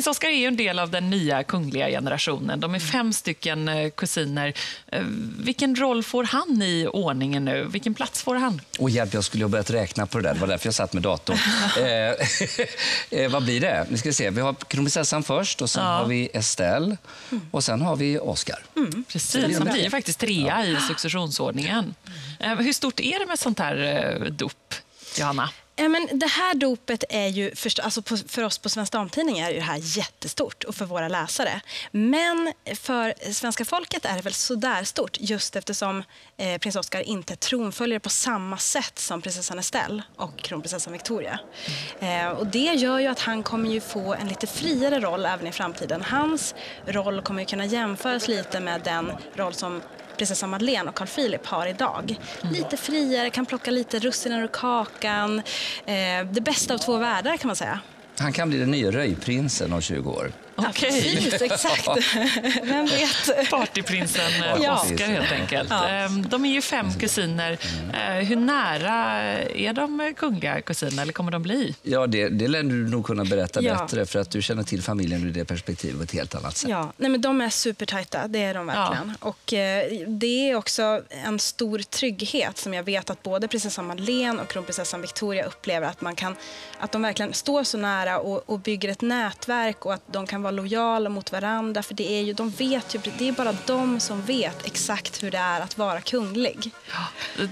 Prins Oscar är en del av den nya kungliga generationen. De är fem stycken eh, kusiner. Eh, vilken roll får han i ordningen nu? Vilken plats får han? Åh hjälp, jag skulle ha börjat räkna på det där. Det var därför jag satt med datorn. eh, eh, vad blir det? Nu ska vi se. Vi har kronprinsessan först och sen har vi Estelle och sen har vi Oscar. Precis, han blir faktiskt trea i successionsordningen. Hur stort är det med sånt här dop, Johanna? Ja, men det här dopet är ju, för, alltså på, för oss på Svensk Damtidning är det här jättestort och för våra läsare. Men för svenska folket är det väl sådär stort just eftersom eh, prins Oscar inte tronföljer på samma sätt som prinsessan Estelle och kronprinsessan Victoria. Eh, och det gör ju att han kommer ju få en lite friare roll även i framtiden. Hans roll kommer ju kunna jämföras lite med den roll som prinsessa Madeleine och Carl Philip har idag. Lite friare, kan plocka lite russinen ur kakan. Eh, det bästa av två världar kan man säga. Han kan bli den nya röjprinsen om 20 år. Okej. Ja, precis, exakt. Vem vet? Partyprinsen eh, Ja. Oscar, helt enkelt. Ja. Ehm, De är ju fem kusiner. Eh, Hur nära är de kungliga kusiner, eller kommer de bli? Ja, det, det lär du nog kunna berätta Ja. bättre för att du känner till familjen ur det perspektivet på ett helt annat sätt. Ja, nej men de är supertajta, det är de verkligen. Och eh, det är också en stor trygghet som jag vet att både prinsessan Madeleine och kronprinsessan Victoria upplever att, man kan, att de verkligen står så nära och, och bygger ett nätverk och att de kan vara lojala mot varandra. För det är ju, de vet ju, det är bara de som vet exakt hur det är att vara kunglig.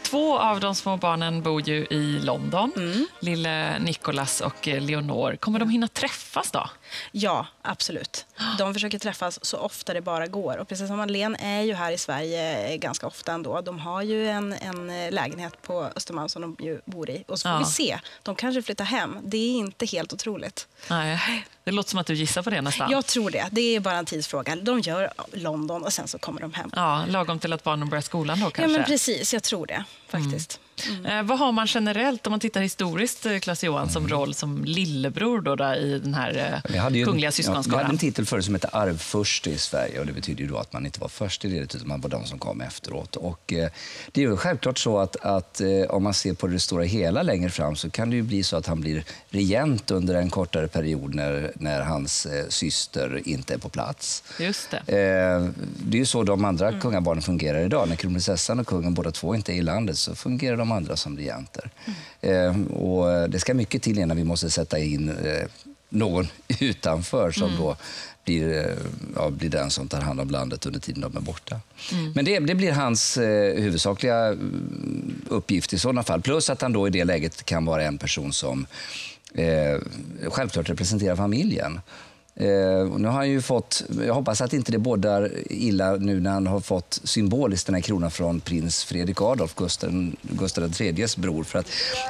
Två av de små barnen bor ju i London. Mm. Lille Nicholas och Leonor. Kommer de hinna träffas då? Ja, absolut. De försöker träffas så ofta det bara går. Och prinsessan Madeleine är ju här i Sverige ganska ofta ändå. De har ju en, en eh, lägenhet på Östermalm som de bor i. Och så får Ja. vi se. De kanske flyttar hem. Det är inte helt otroligt. Nej, det låter som att du gissar på det nästan. Jag tror det. Det är bara en tidsfråga. De gör London och sen så kommer de hem. Ja, lagom till att barnen börjar skolan då Ja, kanske. men precis. Jag tror det faktiskt. Eh, vad har man generellt, om man tittar historiskt, eh, Claes Johan, som roll som lillebror då, då, i den här eh, kungliga ja, vi syskonskaran? hade en titel förut som hette arvfurste i Sverige och det betyder ju då att man inte var först i ledet utan man var de som kom efteråt. Och, eh, det är ju självklart så att, att eh, om man ser på det stora hela längre fram så kan det ju bli så att han blir regent under en kortare period när, när hans eh, syster inte är på plats. Just det. Eh, det är ju så de andra Mm. kungabarnen fungerar idag. När kronprinsessan och kungen båda två inte är i landet så fungerar de andra som regenter. Mm. Eh, och det ska mycket till innan vi måste sätta in eh, någon utanför som Mm. då blir, eh, ja, blir den som tar hand om landet under tiden de är borta. Mm. Men det, det blir hans eh, huvudsakliga mm, uppgift i sådana fall. Plus att han då i det läget kan vara en person som eh, självklart representerar familjen. Eh, nu har han ju fått, jag hoppas att inte det bådar illa nu när han har fått symboliskt den här kronan från prins Fredrik Adolf, Gustav, Gustav IIIs bror. För att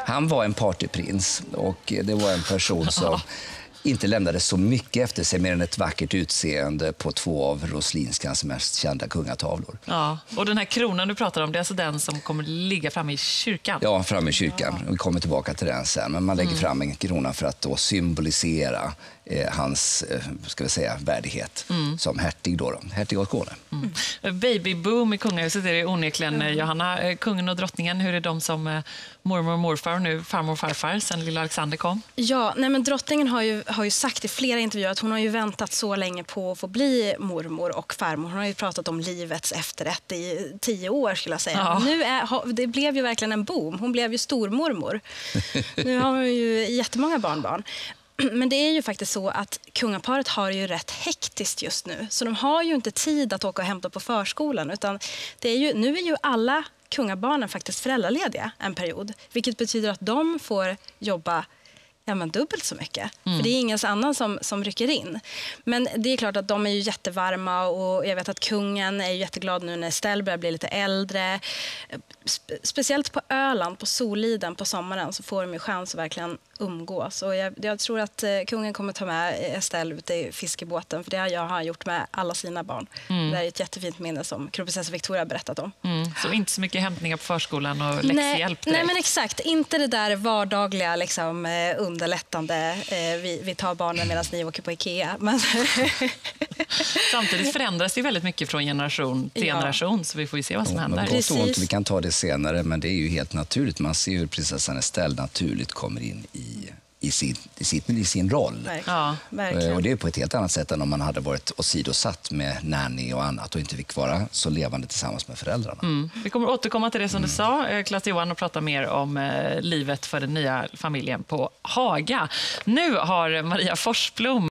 han var en partyprins och det var en person som inte lämnade så mycket efter sig mer än ett vackert utseende på två av Roslins kanske mest kända kungatavlor. Ja. Och den här kronan du pratar om, det är alltså den som kommer ligga framme i kyrkan? Ja, framme i kyrkan. Vi kommer tillbaka till den sen. Men man lägger fram en krona för att då symbolisera eh, hans eh, ska vi säga, värdighet som hertig. Då, då. Hertig av Skåne. Mm. Babyboom i kungahuset är det onekligen, eh, Johanna. Eh, Kungen och drottningen, hur är de som eh, mormor och morfar och nu farmor och farfar sen lilla Alexander kom? Ja, nej men drottningen har ju, har ju sagt i flera intervjuer att hon har ju väntat så länge på att få bli mormor och farmor. Hon har ju pratat om livets efterrätt i tio år skulle jag säga. Ja. Nu är, det blev ju verkligen en boom. Hon blev ju stormormor. nu har hon ju jättemånga barnbarn. Men det är ju faktiskt så att kungaparet har ju rätt hektiskt just nu. Så de har ju inte tid att åka och hämta på förskolan. Utan det är ju, nu är ju alla kungabarnen faktiskt föräldralediga en period. Vilket betyder att de får jobba ja, men dubbelt så mycket. För det är ingen annan som, som rycker in. Men det är klart att de är ju jättevarma och jag vet att kungen är jätteglad nu när Estelle börjar bli lite äldre. Spe- speciellt på Öland, på Soliden på sommaren så får de ju chans att verkligen umgås. Och jag, jag tror att eh, kungen kommer ta med Estelle ut i fiskebåten för det har jag gjort med alla sina barn. Det är ett jättefint minne som kronprinsessa Victoria har berättat om. Mm. Så inte så mycket hämtningar på förskolan och läxhjälp Nej, nej, men exakt. Inte det där vardagliga liksom, eh, underlättande. Eh, vi, vi tar barnen medan ni åker på Ikea. Men Samtidigt förändras det väldigt mycket från generation till Ja. generation, så vi får ju se vad som Och händer. gott och ont, vi kan ta det senare, men det är ju helt naturligt. Man ser hur prinsessan Estelle naturligt kommer in i i sin, i sin, i sin roll. Ja. Eh, Och det är på ett helt annat sätt än om man hade varit åsidosatt med nanny och annat och inte fick vara så levande tillsammans med föräldrarna. Mm. Vi kommer återkomma till det som du sa, eh, Klas-Johan, och prata mer om eh, livet för den nya familjen på Haga. Nu har Maria Forsblom